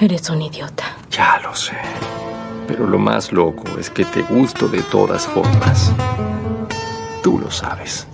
Eres un idiota. Ya lo sé. Pero lo más loco es que te gusto de todas formas. Tú lo sabes.